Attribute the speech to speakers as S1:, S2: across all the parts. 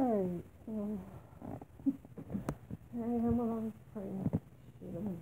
S1: Alright, so I am a lot of. Shit, I'm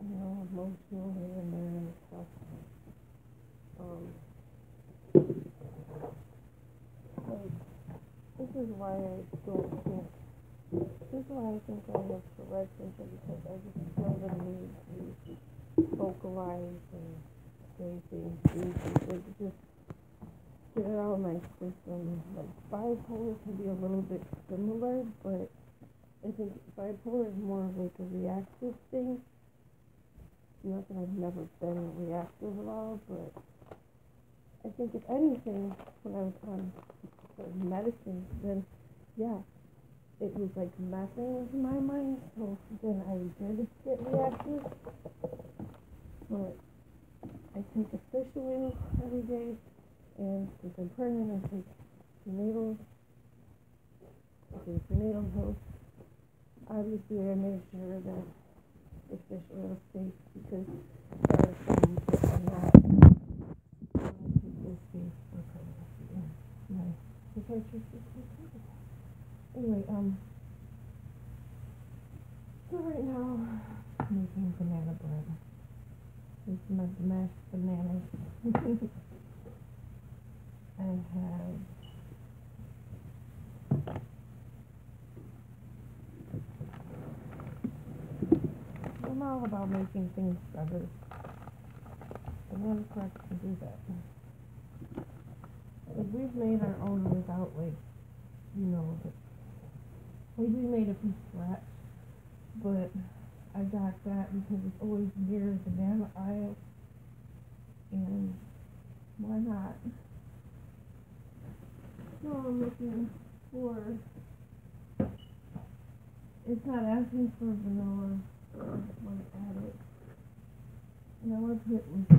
S1: you know, emotional here and there and stuff. Um, like, this is why I don't think, this is why I think I have Tourette's syndrome because I just feel the need to vocalize and say things, like just out my system. Like bipolar can be a little bit similar, but I think bipolar is more of like a reactive thing. Not that I've never been reactive at all, but I think if anything, when I was on medicine, then yeah, it was like messing with my mind. So then I did get reactive. But I a fish every day and since I'm pregnant, I take prenatal, okay, prenatal health. Obviously, I make sure that the fish oil is safe because there are some that are not. They're safe for pregnancy. Yeah, my psychiatrist is. Anyway, um, so right now, I'm making banana bread. This is my mashed bananas. I have I'm all about making things better. Then of course to do that. Like we've made our own without like you know the, we made it from scratch. But I got that because it's always near the banana aisle and why not? I'm looking for, it's not asking for vanilla, I want to add it. And I want to put with the,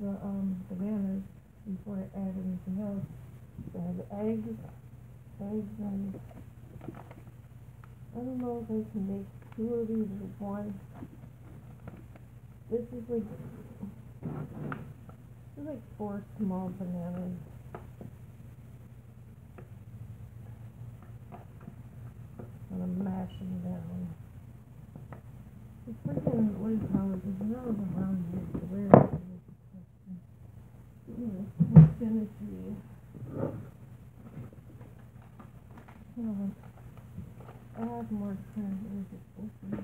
S1: the, um, bananas before I add anything else. So I have the eggs, eggs and, I don't know if I can make two of these or one. This is like there's like four small bananas. And I'm mashing down. The freaking, what do you call it? There's around here, so where is it? It's gonna be. I have more time. It supposed to be?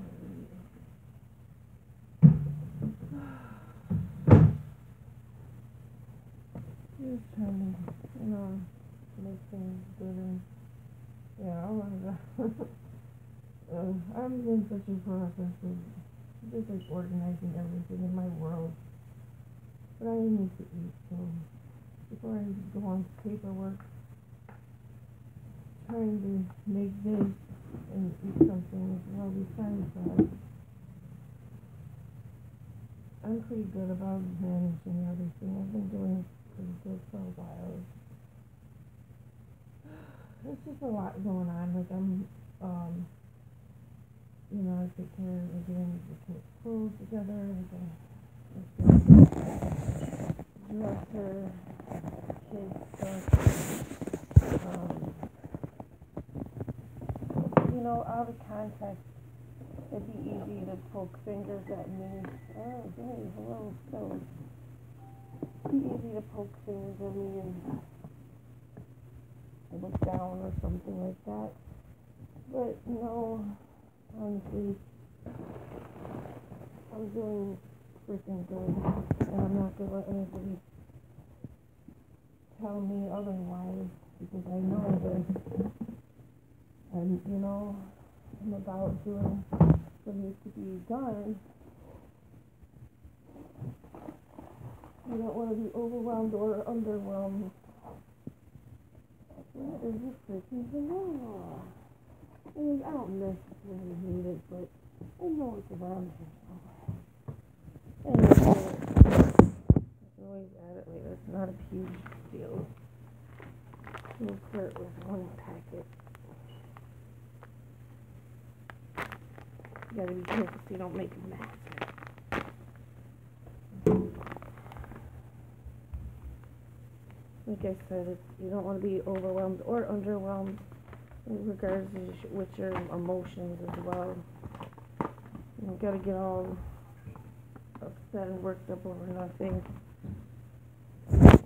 S1: just trying to, you know, make things good and, yeah, I to, uh, I'm in such a process of just like organizing everything in my world. But I need to eat, so before I go on paperwork, trying to make this and eat something well besides that. I'm pretty good about managing everything. I've been doing pretty good for a while. There's just a lot going on. Like I'm, um, you know, I take care of getting the kids' clothes together. I, dress her, kids stuff. Um, you know, out of context, it'd be easy to poke fingers at me. Oh, hey, hello, so be easy to poke fingers at me and look down or something like that. But no, honestly, I'm doing freaking good, and I'm not gonna let anybody tell me otherwise because I know that and you know I'm about doing what needs to be done I don't want to be overwhelmed or underwhelmed. Where is this freaking? I mean, I don't necessarily need it, but I know it's around here somewhere. And I can always add it later. It's not a huge deal. We'll start with one packet. You gotta be careful so you don't make a mess. Like I said, you don't wanna be overwhelmed or underwhelmed in regards to with your emotions as well. You gotta get all upset and worked up over nothing.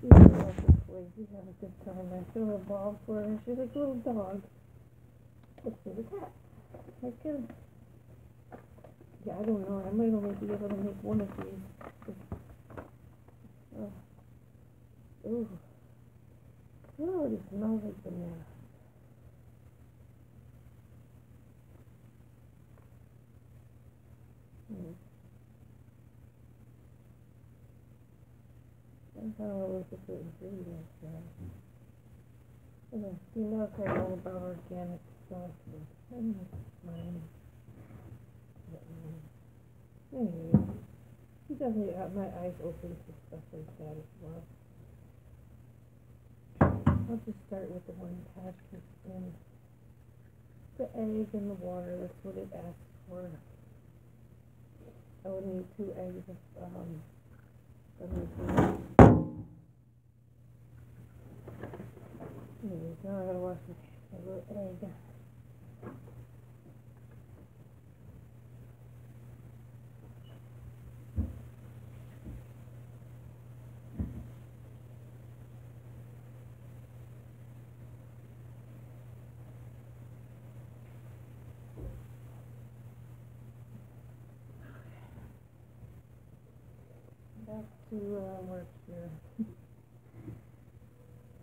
S1: She's a lovely place. We had a good time. I threw a ball for her. She's like a little dog. Let's see the cat. Heck yeah. Yeah, I don't know. I might only be able to make one of these. Oh. Ooh. It already smells like banana. Mm. I'm kind of look at the ingredients now. Okay, you know I know about organic stuff. mine. But, um, Anyway, you definitely got my eyes open to stuff like that as well. I'll just start with the one attachment in the egg and the water, that's what it asks for. I would need two eggs of, um. Anyways, now I gotta wash my little egg. To, uh, work here.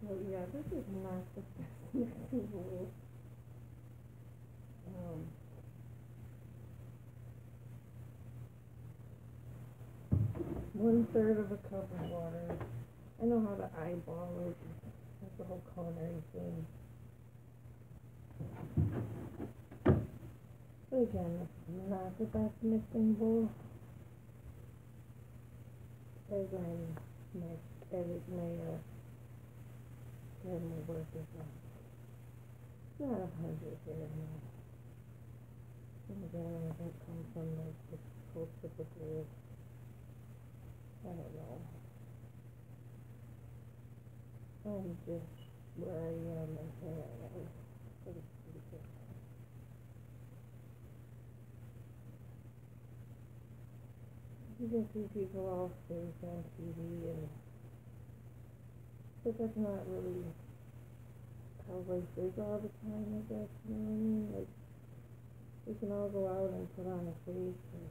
S1: So, yeah, this is not the best tool. Um. One third of a cup of water. I know how to eyeball it. That's the whole culinary thing. But again, it's not the best mixing bowl. I'm, my, edit my, uh, normal work is not, not a hundred here and there. And again, I don't come from like the whole typical, I don't know. I'm just where I am and where I am, so to speak. You can see people all face on TV and but that's not really how life is all the time, I guess, you know what I mean? Like, we can all go out and put on a face and,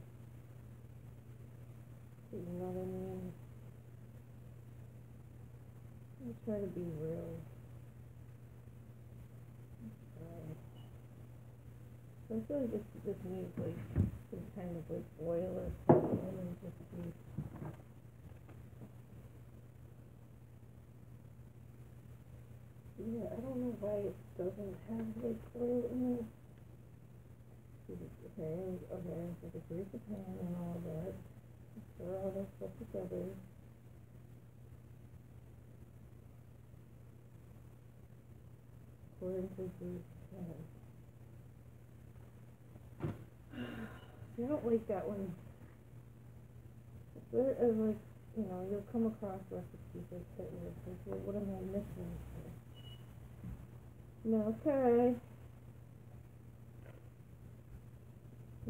S1: you know what I mean? I try to be real. So I feel like this, this needs like kind of like oil or and just be Yeah, I don't know why it doesn't have like oil in it. Okay, okay, so the here's the pan and all that. Stir all that stuff together. Pour into the pan. I don't like that one. There is uh, like, you know, you'll come across recipes like that where it's like, what am I missing here? Okay.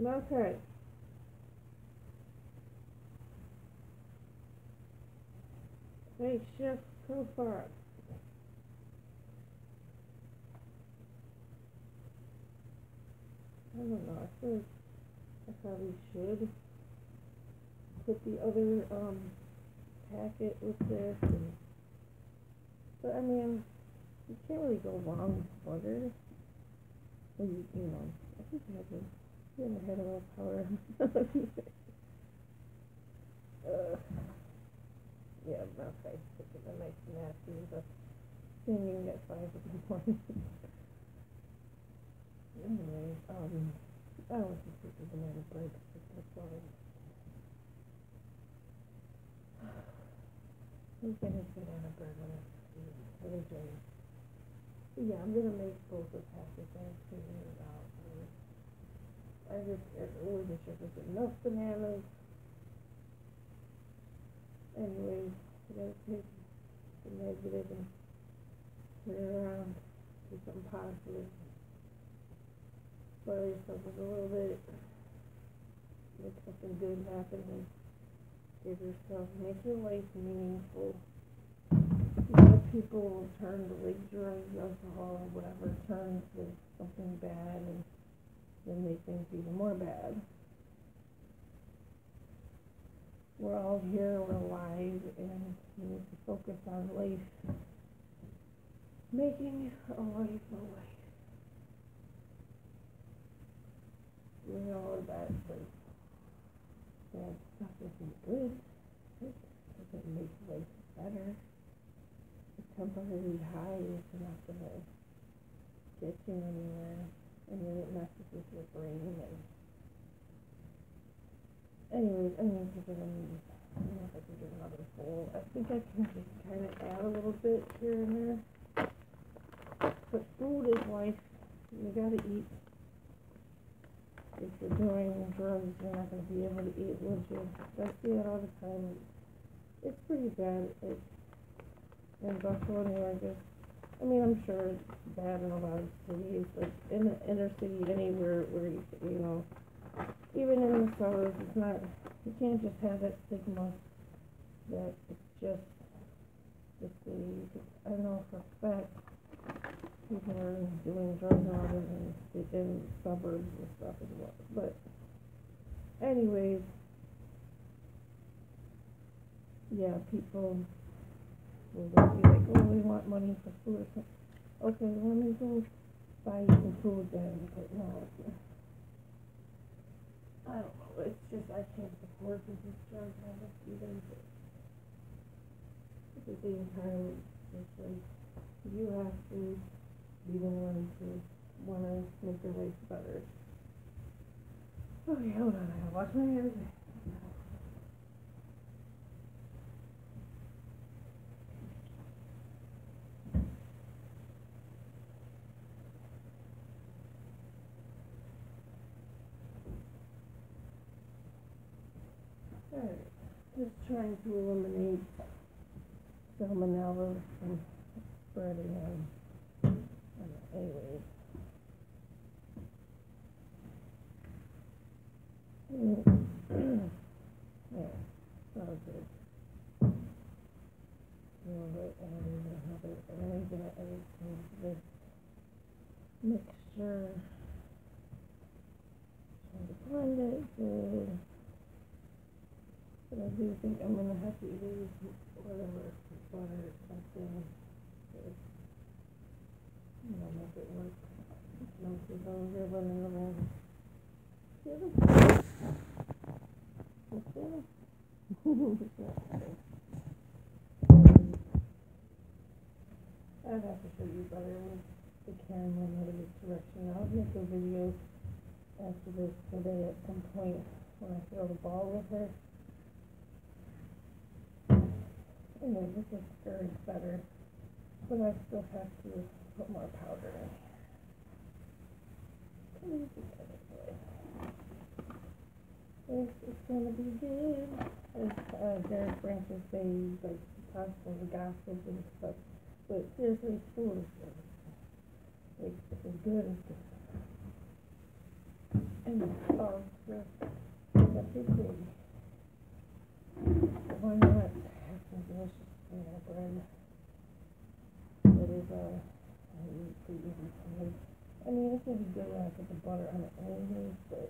S1: Okay. Hey, Chef Kofar. I don't know, I feel like probably should put the other, um, packet with this and, but I mean, you can't really go wrong with butter. Well, you, you know, I think I have to get my head a little powder. uh, yeah, my face looking a nice nasty but singing at five in the morning. anyway, um, Oh, I don't to take the banana bread, that's fine. We're gonna banana bread when I enjoy it. Yeah, I'm gonna make both the packets and figure it out. I just, uh, I wasn't sure if enough bananas. anyways, you gotta take the negative and turn it around, do something positive. Spoil yourself a little bit, make something good happen and give yourself, make your life meaningful. You know, people will turn to like drugs, alcohol, or whatever, turn to something bad and then make things even more bad. We're all here, we're alive, and we need to focus on life, making a life a life. We know that like bad stuff isn't good. It doesn't make life better. A temporary high is not gonna get you anywhere, and then it messes with your brain. And anyways, I mean, because I'm, I don't know if I can do another poll. I think I can just kind of add a little bit here and there. But food is life. You gotta eat if you're doing drugs, you're not gonna be able to eat, you? I see it all the time. It's pretty bad, like, in New York, it's, I mean, I'm sure it's bad in a lot of cities, like, in the inner city, anywhere where you, you know, even in the suburbs, it's not, you can't just have that stigma that it's just the city, I know for a fact, are doing drugs out in, in suburbs and stuff as well, but anyways, yeah, people will be like, oh, we want money for food. Okay, let me go buy you some food then, but no. I don't know, it's just, I can't afford to drug either, but at the time, it's like, you have to be the one to make your life better. Oh, okay, hold on, I gotta wash my hands. Alright, just trying to eliminate salmonella from spreading on, mixture. Trying to blend it good. But I do think I'm gonna have to use whatever butter or something over here running? I'd have to show you better with the camera to make direction. I'll make a video after this today at some point when I throw the ball with her. Anyway, this is stirred better, but I still have to put more powder in. Boy. This is gonna be good. As uh, Derek Branches say, like possible to gossip and stuff, but seriously, is good. Like, it's as good as good. And oh, yeah, that's a big. Why not have some delicious banana bread? That is, uh, To make. I mean, it's gonna be good when I put the butter on it anyways, but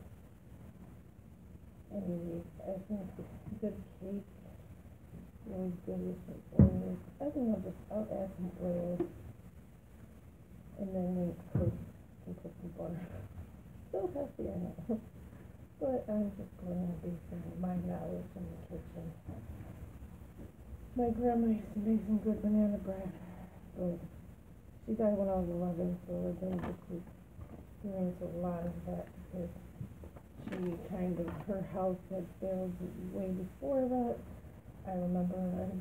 S1: anyways, I think good cake, really good with some oil. I think I'll just, I'll add some oil. And then when it cooks, put some butter. So healthy, I know. But I'm just going based on my knowledge in the kitchen. My grandma used to make some good banana bread, but she died when I was eleven, so didn't get to experience a lot of that because she kind of, her house had failed way before that. I remember, I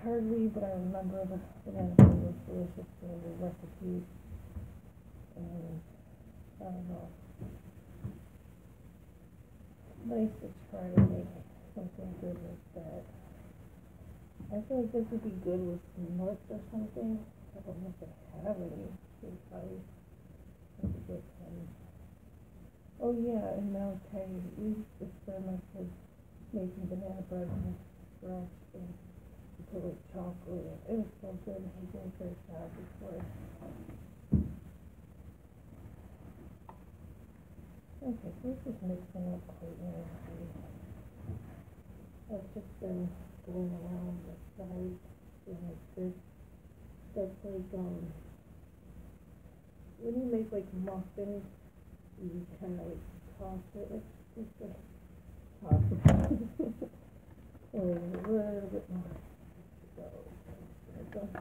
S1: hardly, but I remember the banana bread was delicious, and the recipes. And, I don't know. Nice to try to make something good like that. I feel like this would be good with nuts or something. I don't if I have any. Oh yeah, and now Tay, we my making banana bread from scratch and we put like chocolate. it. Was so good. He didn't very sad before. Okay, so this is mixing up quite nicely. I've just been going around the sides doing like this. That's like, um, when you make like muffins, you kind of like toss it, like, just like, toss it. And a little bit more. So,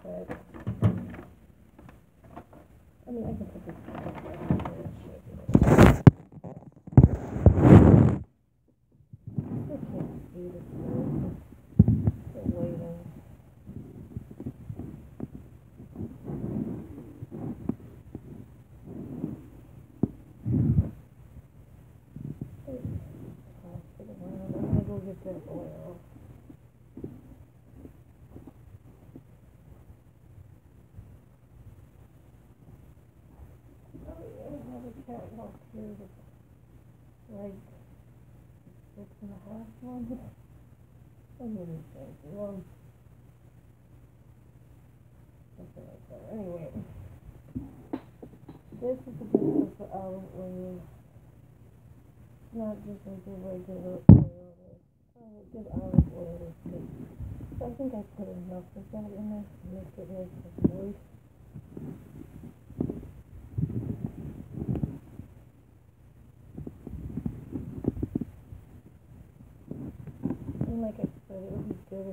S1: that. I mean, I can put this. I this good. The lighting. Toss it around. I'm gonna go get that oil. Oh yeah, another like six and a half long. I wouldn't think, well, something like that, anyway. This is a good one for olive oil. Not just like a regular oil, uh, good olive oil is good. So I think I put enough of that in there to make it like a voice. And like I said, it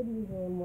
S1: I could